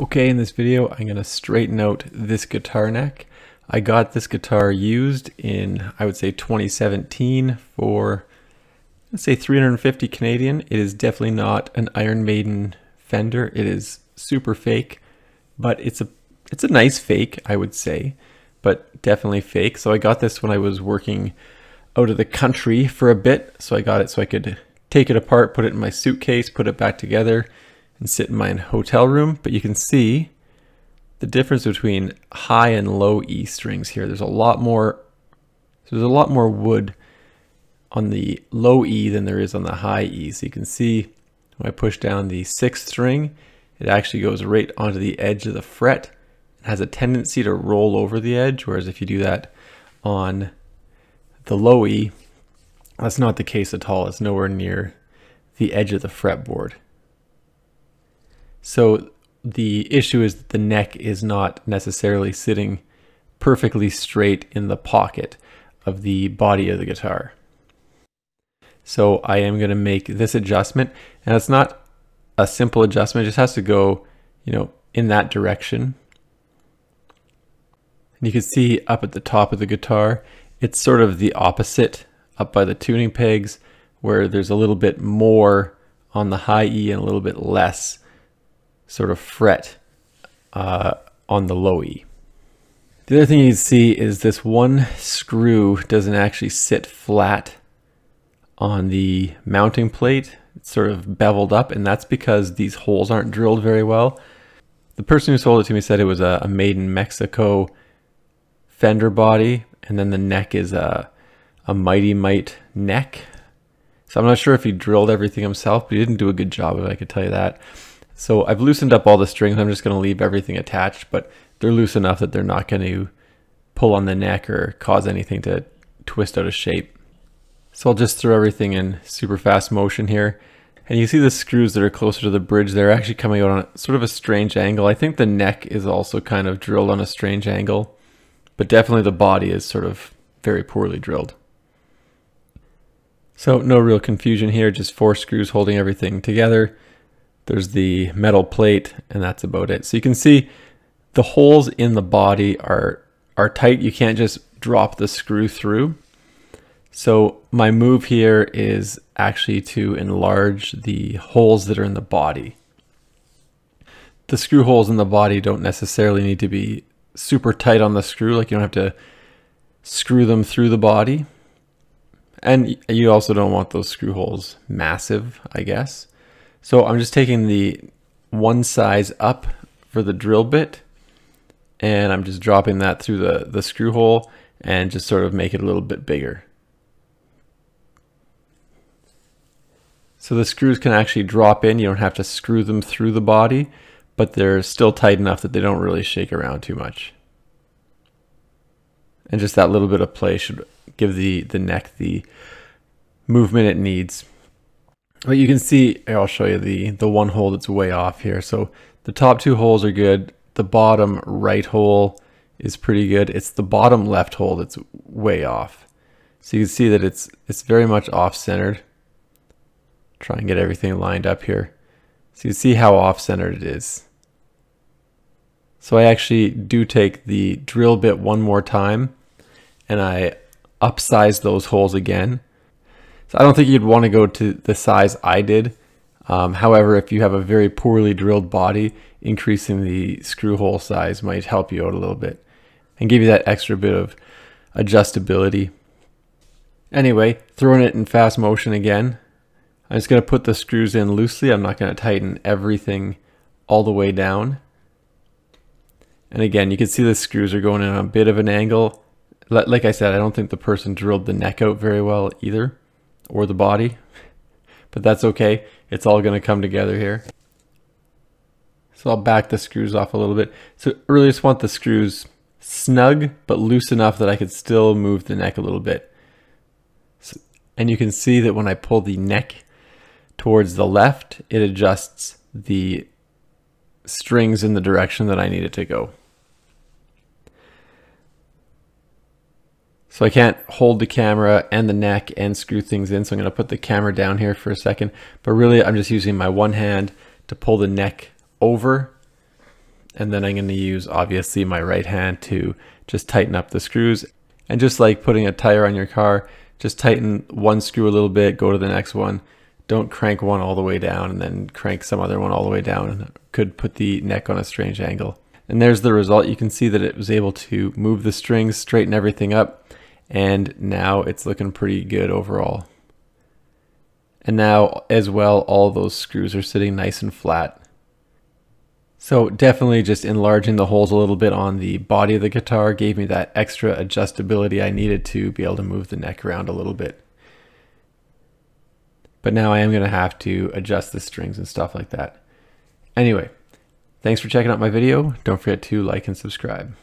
Okay, in this video, I'm going to straighten out this guitar neck. I got this guitar used in, I would say 2017 for, let's say 350 Canadian. It is definitely not an Iron Maiden Fender. It is super fake, but it's a, it's a nice fake, I would say, but definitely fake. So I got this when I was working out of the country for a bit. So I got it so I could take it apart, put it in my suitcase, put it back together, and sit in my hotel room, but you can see the difference between high and low E strings here. There's a lot more there's a lot more wood on the low E than there is on the high E. So you can see when I push down the sixth string, it actually goes right onto the edge of the fret. It has a tendency to roll over the edge, whereas if you do that on the low E, that's not the case at all. It's nowhere near the edge of the fretboard. So the issue is that the neck is not necessarily sitting perfectly straight in the pocket of the body of the guitar. So I am going to make this adjustment and it's not a simple adjustment. It just has to go, you know, in that direction. And you can see up at the top of the guitar, it's sort of the opposite up by the tuning pegs where there's a little bit more on the high E and a little bit less sort of fret uh, on the low E. The other thing you see is this one screw doesn't actually sit flat on the mounting plate. It's sort of beveled up and that's because these holes aren't drilled very well. The person who sold it to me said it was a, a made in Mexico fender body and then the neck is a, a Mighty Mite neck. So I'm not sure if he drilled everything himself, but he didn't do a good job of it, I could tell you that. So I've loosened up all the strings. I'm just going to leave everything attached, but they're loose enough that they're not going to pull on the neck or cause anything to twist out of shape. So I'll just throw everything in super fast motion here. And you see the screws that are closer to the bridge, they're actually coming out on sort of a strange angle. I think the neck is also kind of drilled on a strange angle, but definitely the body is sort of very poorly drilled. So no real confusion here, just four screws holding everything together. There's the metal plate and that's about it. So you can see the holes in the body are, are tight. You can't just drop the screw through. So my move here is actually to enlarge the holes that are in the body. The screw holes in the body don't necessarily need to be super tight on the screw. Like you don't have to screw them through the body. And you also don't want those screw holes massive, I guess. So I'm just taking the one size up for the drill bit and I'm just dropping that through the, the screw hole and just sort of make it a little bit bigger. So the screws can actually drop in. You don't have to screw them through the body, but they're still tight enough that they don't really shake around too much. And just that little bit of play should give the, the neck the movement it needs. But you can see, I'll show you the, the one hole that's way off here. So the top two holes are good. The bottom right hole is pretty good. It's the bottom left hole that's way off. So you can see that it's it's very much off-centered. Try and get everything lined up here. So you see how off-centered it is. So I actually do take the drill bit one more time and I upsize those holes again so I don't think you'd want to go to the size I did. Um, however, if you have a very poorly drilled body, increasing the screw hole size might help you out a little bit and give you that extra bit of adjustability. Anyway, throwing it in fast motion again. I'm just going to put the screws in loosely. I'm not going to tighten everything all the way down. And again, you can see the screws are going in a bit of an angle. Like I said, I don't think the person drilled the neck out very well either or the body, but that's okay. It's all going to come together here. So I'll back the screws off a little bit. So I really just want the screws snug, but loose enough that I could still move the neck a little bit. So, and you can see that when I pull the neck towards the left, it adjusts the strings in the direction that I need it to go. So I can't hold the camera and the neck and screw things in. So I'm going to put the camera down here for a second. But really, I'm just using my one hand to pull the neck over And then I'm going to use obviously my right hand to just tighten up the screws. And just like putting a tire on your car, just tighten one screw a little bit, go to the next one. Don't crank one all the way down and then crank some other one all the way down. Could put the neck on a strange angle. And there's the result. You can see that it was able to move the strings, straighten everything up, and now it's looking pretty good overall. And now as well, all those screws are sitting nice and flat. So definitely just enlarging the holes a little bit on the body of the guitar gave me that extra adjustability I needed to be able to move the neck around a little bit. But now I am going to have to adjust the strings and stuff like that. Anyway, thanks for checking out my video. Don't forget to like and subscribe.